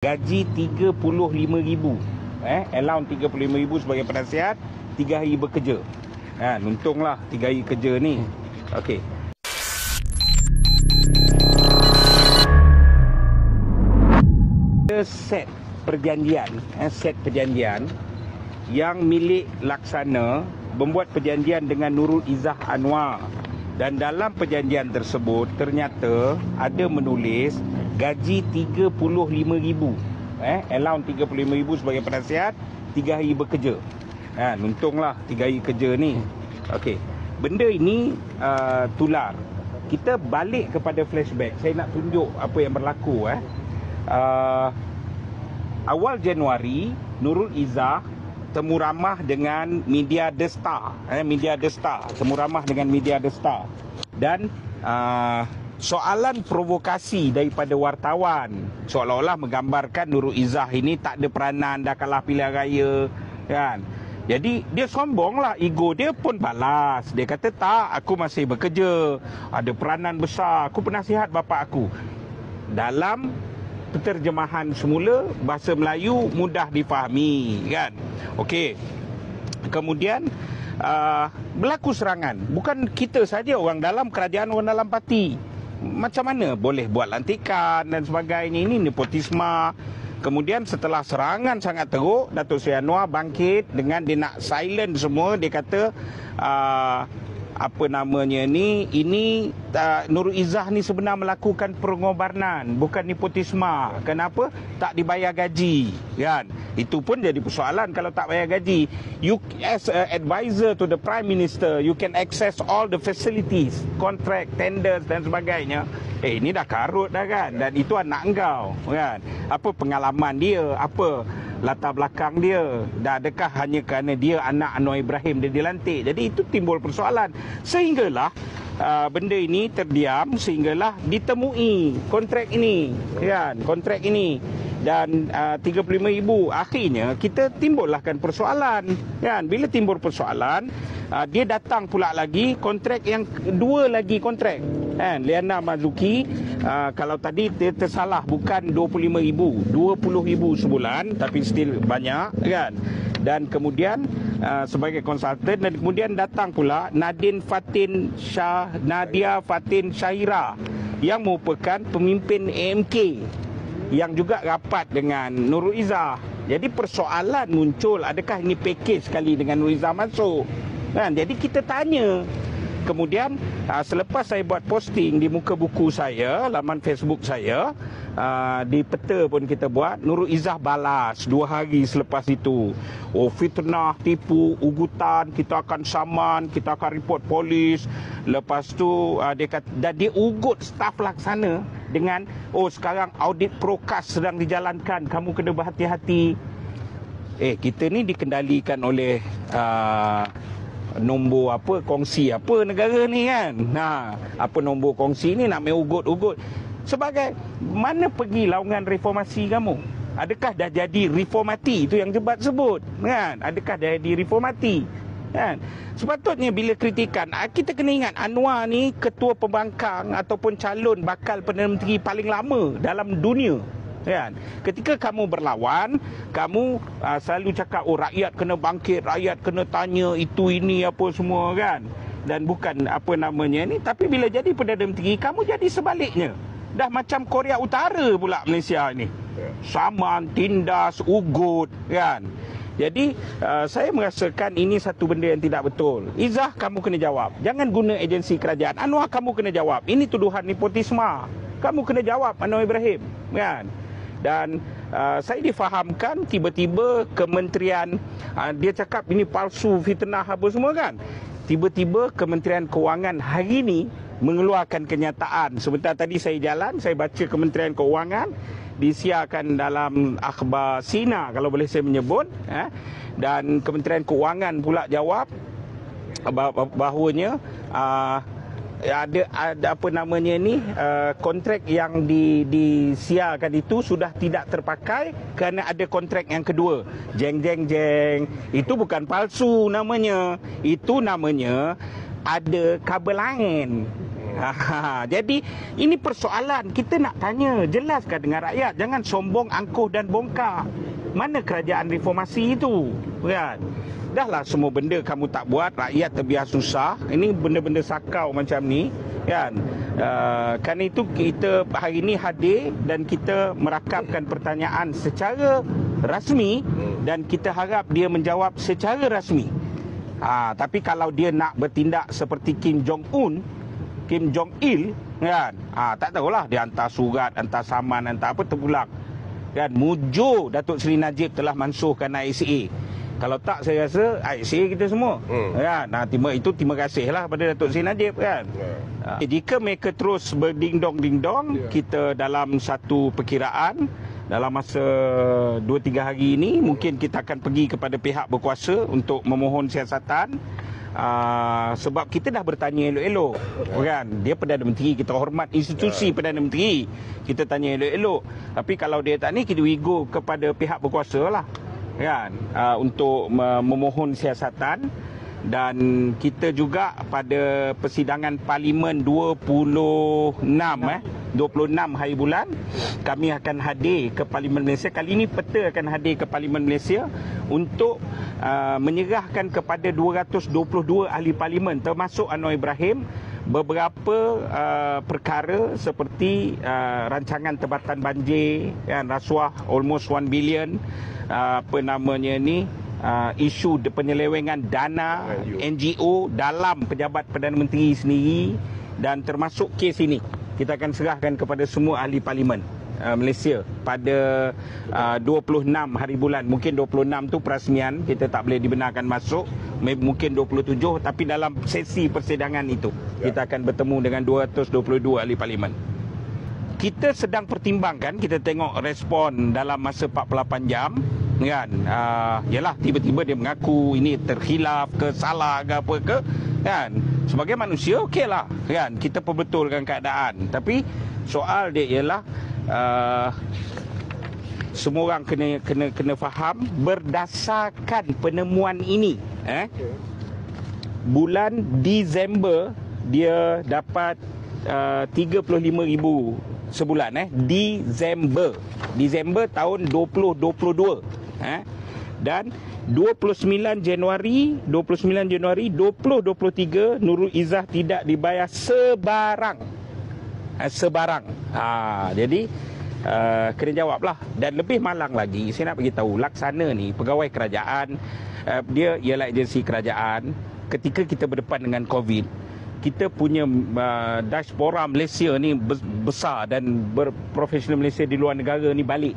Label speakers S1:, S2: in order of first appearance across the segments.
S1: gaji RM35,000 eh allowance RM35,000 sebagai penasihat 3 hari bekerja. Ha untunglah 3 hari kerja ni. Okey. Set perjanjian eh, set perjanjian yang milik laksana membuat perjanjian dengan Nurul Izzah Anwar. Dan dalam perjanjian tersebut ternyata ada menulis gaji RM35,000 eh allowance RM35,000 sebagai penasihat 3 hari bekerja. Ha untunglah 3 hari kerja ni. Okey. Benda ini uh, tular. Kita balik kepada flashback. Saya nak tunjuk apa yang berlaku eh. Uh, awal Januari Nurul Izzah temu ramah dengan media The Star. Eh media The Star. Temu ramah dengan media The Star. Dan uh, soalan provokasi daripada wartawan. Seolah-olah menggambarkan Nurul Izzah ini tak ada peranan dah kalah pilihan raya kan? Jadi dia sombonglah. Ego dia pun balas. Dia kata tak aku masih bekerja. Ada peranan besar. Aku penasihat bapa aku. Dalam penterjemahan semula bahasa Melayu mudah difahami kan? Okey. Kemudian uh, berlaku serangan. Bukan kita saja orang dalam kerajaan orang dalam parti macam mana boleh buat lantikan dan sebagainya? Ini nepotisme. Kemudian setelah serangan sangat teruk Datuk Seri Anwar bangkit dengan dia nak silent semua. Dia kata uh, apa namanya ni ini uh, Nurul Izzah ni sebenar melakukan pengobarnan bukan nepotisme. Kenapa? Tak dibayar gaji kan? Itu pun jadi persoalan kalau tak bayar gaji. You as a advisor to the prime minister you can access all the facilities contract tenders dan sebagainya. Eh ini dah karut dah kan? Dan itu anak engkau kan? Apa pengalaman dia? Apa latar belakang dia. Dan adakah hanya kerana dia anak Anwar Ibrahim dia dilantik? Jadi itu timbul persoalan. Sehinggalah uh, benda ini terdiam sehinggalah ditemui kontrak ini kan kontrak ini. Dan uh, 35,000 akhirnya kita timbullah kan persoalan. Kan bila timbul persoalan uh, dia datang pula lagi kontrak yang dua lagi kontrak kan Liana Mazuki uh, kalau tadi dia tersalah bukan 25,000 20,000 sebulan tapi still banyak kan dan kemudian uh, sebagai konsultan dan kemudian datang pula Nadine Fatin Shah Nadia Fatin Syahira yang merupakan pemimpin AMK yang juga rapat dengan Nurul Izzah. Jadi persoalan muncul adakah ini package sekali dengan Nurul Izzah masuk. Kan? Jadi kita tanya. Kemudian uh, selepas saya buat posting di muka buku saya, laman Facebook saya, uh, di peta pun kita buat, Nurul Izzah balas dua hari selepas itu. Oh fitnah, tipu, ugutan, kita akan saman, kita akan report polis. Lepas tu uh, dia kata, dan dia ugut staf laksana dengan oh sekarang audit prokas sedang dijalankan, kamu kena berhati-hati. Eh kita ni dikendalikan oleh uh, nombor apa kongsi apa negara ni kan. Ha apa nombor kongsi ni nak main ugut-ugut. Sebagai mana pergi laungan reformasi kamu? Adakah dah jadi reformati? Itu yang jebat sebut kan? Adakah dah jadi reformati? Kan? Sepatutnya bila kritikan ah, kita kena ingat Anwar ni ketua pembangkang ataupun calon bakal perdana menteri paling lama dalam dunia kan ketika kamu berlawan kamu uh, selalu cakap oh rakyat kena bangkit rakyat kena tanya itu ini apa semua kan dan bukan apa namanya ni tapi bila jadi perdana menteri kamu jadi sebaliknya dah macam Korea Utara pula Malaysia ni saman tindas ugut kan jadi uh, saya merasakan ini satu benda yang tidak betul. Izah kamu kena jawab. Jangan guna agensi kerajaan. Anwar kamu kena jawab. Ini tuduhan nepotisme. Kamu kena jawab Anwar Ibrahim. Kan? Dan uh, saya difahamkan tiba-tiba kementerian uh, dia cakap ini palsu fitnah apa semua kan? Tiba-tiba kementerian kewangan hari ini mengeluarkan kenyataan. Sebentar tadi saya jalan saya baca kementerian kewangan disiarkan dalam akhbar Sina kalau boleh saya menyebut eh, dan kementerian kewangan pula jawab bahawanya uh, ada ada apa namanya ni uh, kontrak yang di disiarkan itu sudah tidak terpakai kerana ada kontrak yang kedua. Jeng jeng jeng. Itu bukan palsu namanya. Itu namanya ada kabel angin. Ha, jadi ini persoalan kita nak tanya jelaskan dengan rakyat jangan sombong angkuh dan bongkar. Mana kerajaan reformasi itu? Kan? Dahlah semua benda kamu tak buat, rakyat terbiar susah. Ini benda-benda sakau macam ni, kan? Uh, kan itu kita hari ini hadir dan kita merakapkan pertanyaan secara rasmi dan kita harap dia menjawab secara rasmi. Ha, tapi kalau dia nak bertindak seperti Kim Jong Un, Kim Jong Il, kan? Ha, tak tahulah dia hantar surat, hantar saman, hantar apa terpulang. Kan mujur Datuk Seri Najib telah mansuhkan ICA. Kalau tak saya rasa ICA kita semua. Hmm. Ya, nah terima itu terima kasihlah pada Datuk Seri Najib kan. Yeah. Ya. Jika mereka terus berding-dong ding-dong, yeah. kita dalam satu perkiraan dalam masa 2 3 hari ini mungkin kita akan pergi kepada pihak berkuasa untuk memohon siasatan. Uh, sebab kita dah bertanya elok-elok yeah. kan? Dia Perdana Menteri kita hormat institusi yeah. Perdana Menteri. Kita tanya elok-elok. Tapi kalau dia tak ni kita wigo kepada pihak berkuasa lah kan? Uh, untuk memohon siasatan. Dan kita juga pada persidangan parlimen 26 eh 26 hari bulan kami akan hadir ke parlimen Malaysia. Kali ini peta akan hadir ke parlimen Malaysia untuk uh, menyerahkan kepada 222 ahli parlimen termasuk Anwar Ibrahim beberapa uh, perkara seperti uh, rancangan tebatan banjir kan rasuah almost 1 billion uh, apa namanya ni uh, isu penyelewengan dana NGO dalam pejabat Perdana Menteri sendiri dan termasuk kes ini kita akan serahkan kepada semua ahli parlimen uh, Malaysia pada uh, 26 hari bulan. Mungkin 26 tu perasmian kita tak boleh dibenarkan masuk. Mungkin 27 tapi dalam sesi persidangan itu ya. kita akan bertemu dengan 222 ahli parlimen. Kita sedang pertimbangkan kita tengok respon dalam masa 48 jam kan? Uh, yalah tiba-tiba dia mengaku ini terkhilaf ke salah ke apa ke kan? Sebagai manusia okeylah kan? Kita perbetulkan keadaan. Tapi soal dia ialah uh, semua orang kena kena kena faham berdasarkan penemuan ini eh? Bulan Disember dia dapat uh, 35,000 sebulan eh? Disember. Disember tahun 2022 eh? dan 29 Januari 29 Januari 2023 Nurul Izzah tidak dibayar sebarang. Eh, sebarang. Ha, jadi uh, kena jawablah. Dan lebih malang lagi saya nak bagi tahu laksana ni pegawai kerajaan uh, dia ialah agensi kerajaan. Ketika kita berdepan dengan covid kita punya uh, diaspora Malaysia ni besar dan berprofesional Malaysia di luar negara ni balik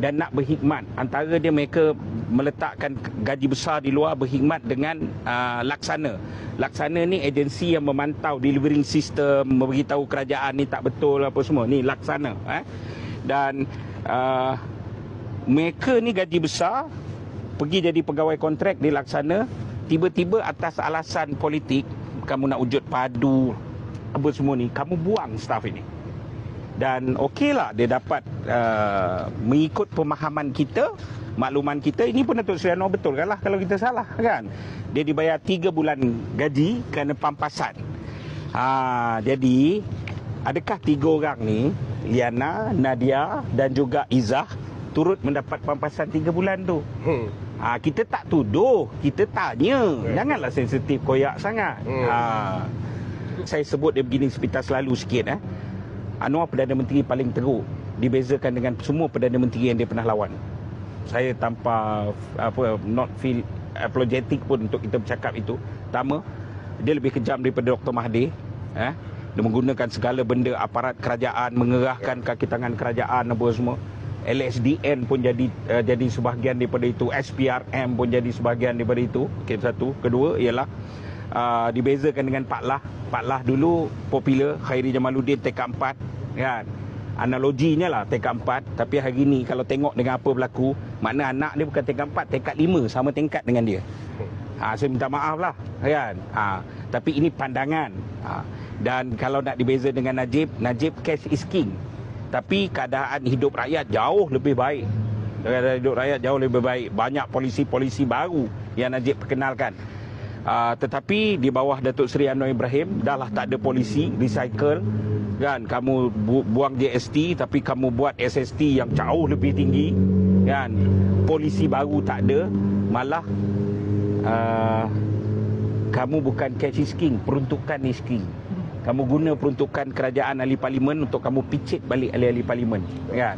S1: dan nak berkhidmat. Antara dia mereka meletakkan gaji besar di luar berkhidmat dengan uh, laksana. Laksana ni agensi yang memantau delivering system memberitahu kerajaan ni tak betul apa semua. Ni laksana eh? dan uh, mereka ni gaji besar pergi jadi pegawai kontrak di laksana tiba-tiba atas alasan politik kamu nak wujud padu apa semua ni kamu buang staff ini dan okeylah dia dapat uh, mengikut pemahaman kita makluman kita. Ini pun Datuk Seri Anwar betul kan lah kalau kita salah kan? Dia dibayar 3 bulan gaji kerana pampasan. Ha, jadi adakah tiga orang ni Liana, Nadia dan juga Izzah turut mendapat pampasan 3 bulan tu? Hmm. ha, kita tak tuduh kita tanya. Hmm. janganlah sensitif koyak sangat. Hmm. ha, saya sebut dia begini sepintas selalu sikit eh Anwar Perdana Menteri paling teruk dibezakan dengan semua Perdana Menteri yang dia pernah lawan. Saya tanpa apa not feel apologetic pun untuk kita bercakap itu. Pertama, dia lebih kejam daripada Dr. Mahathir. Eh? Dia menggunakan segala benda aparat kerajaan, mengerahkan kaki tangan kerajaan apa semua. LSDN pun jadi uh, jadi sebahagian daripada itu. SPRM pun jadi sebahagian daripada itu. Okay, satu. Kedua ialah uh, dibezakan dengan Pak Lah. Pak Lah dulu popular, Khairi Jamaluddin tekad empat. Kan? Analoginya lah tekad empat. Tapi hari ni kalau tengok dengan apa berlaku, makna anak dia bukan tekad empat, tekad lima sama tingkat dengan dia. Ha, saya minta maaf lah. Kan? Ha, tapi ini pandangan. Ha, dan kalau nak dibeza dengan Najib, Najib cash is king. Tapi keadaan hidup rakyat jauh lebih baik. Keadaan hidup rakyat jauh lebih baik. Banyak polisi-polisi baru yang Najib perkenalkan. Uh, tetapi di bawah Datuk Seri Anwar Ibrahim dah lah tak ada polisi recycle. Kan kamu bu- buang GST tapi kamu buat SST yang jauh lebih tinggi. Kan polisi baru tak ada. Malah uh, kamu bukan cash is king peruntukan is king kamu guna peruntukan kerajaan ahli parlimen untuk kamu picit balik ahli-ahli parlimen. Kan?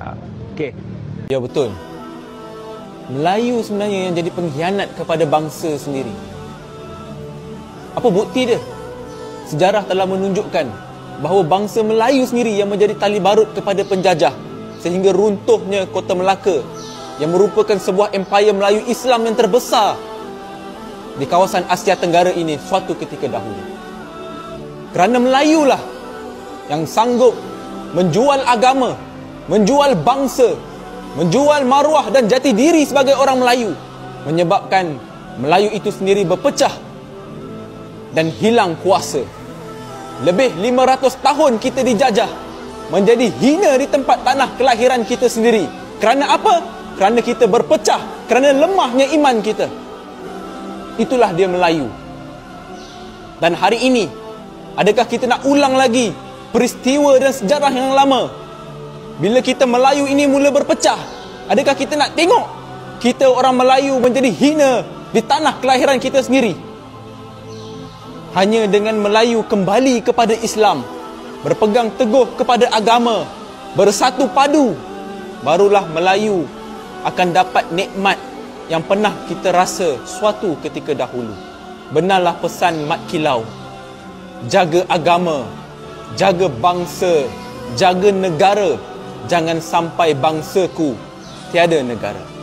S1: Uh, okey.
S2: Ya betul. Melayu sebenarnya yang jadi pengkhianat kepada bangsa sendiri. Apa bukti dia? Sejarah telah menunjukkan bahawa bangsa Melayu sendiri yang menjadi tali barut kepada penjajah sehingga runtuhnya kota Melaka yang merupakan sebuah empayar Melayu Islam yang terbesar di kawasan Asia Tenggara ini suatu ketika dahulu. Kerana Melayulah yang sanggup menjual agama, menjual bangsa, menjual maruah dan jati diri sebagai orang Melayu menyebabkan Melayu itu sendiri berpecah dan hilang kuasa. Lebih 500 tahun kita dijajah menjadi hina di tempat tanah kelahiran kita sendiri. Kerana apa? Kerana kita berpecah, kerana lemahnya iman kita. Itulah dia Melayu. Dan hari ini, adakah kita nak ulang lagi peristiwa dan sejarah yang lama bila kita Melayu ini mula berpecah, adakah kita nak tengok kita orang Melayu menjadi hina di tanah kelahiran kita sendiri? Hanya dengan Melayu kembali kepada Islam, berpegang teguh kepada agama, bersatu padu, barulah Melayu akan dapat nikmat yang pernah kita rasa suatu ketika dahulu. Benarlah pesan Mat Kilau. Jaga agama, jaga bangsa, jaga negara, jangan sampai bangsaku tiada negara.